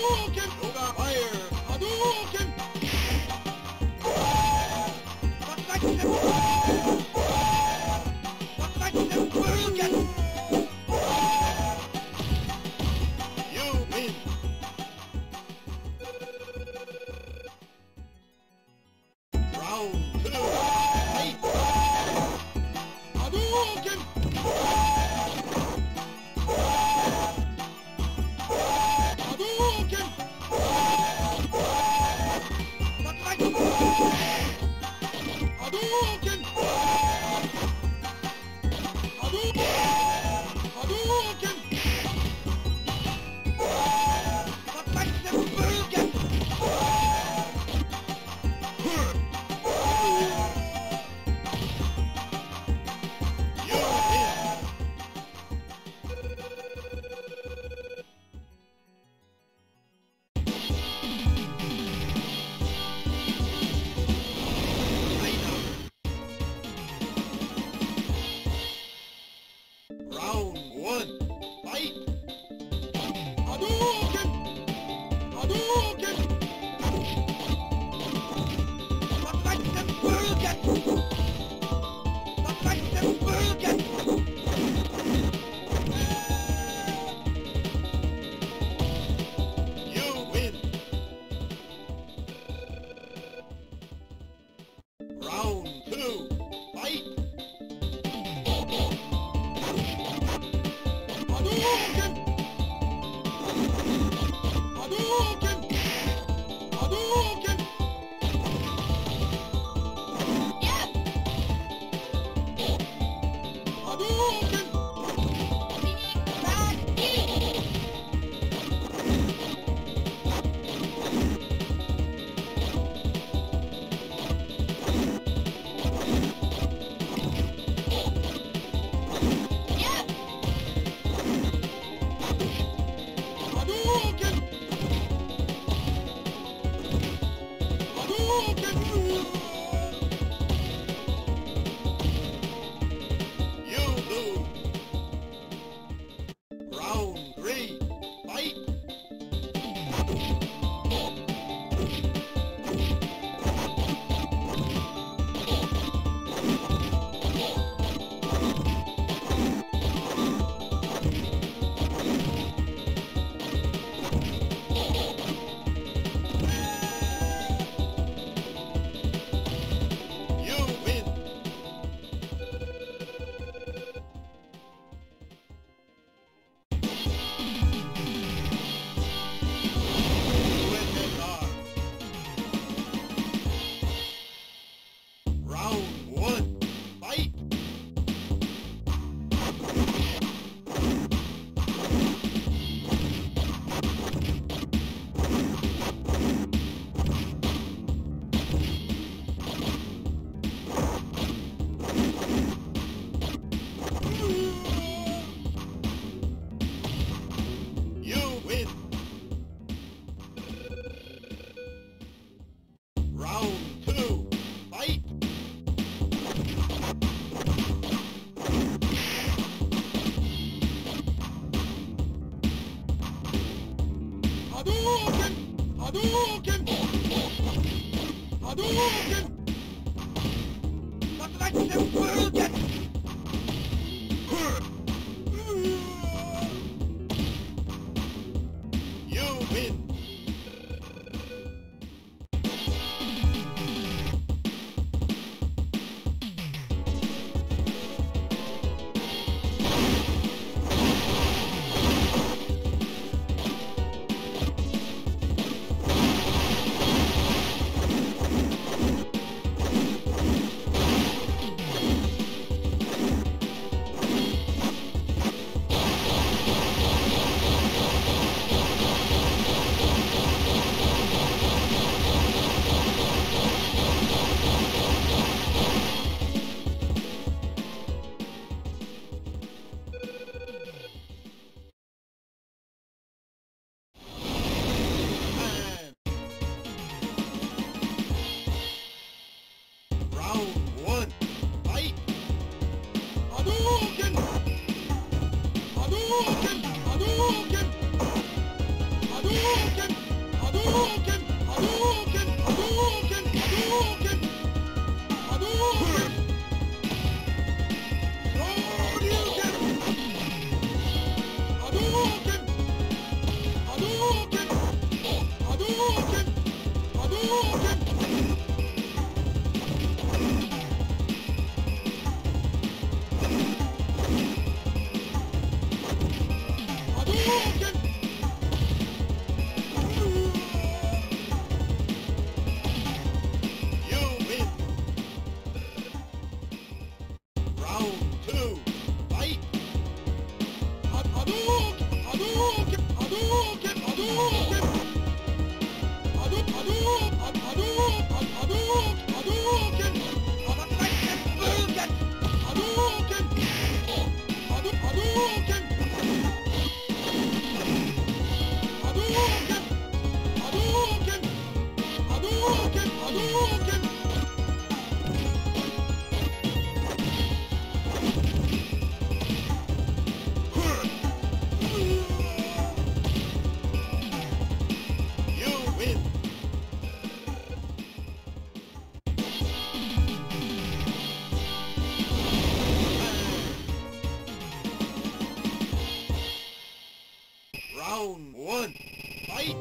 Look at Hadouken! Round one. Fight.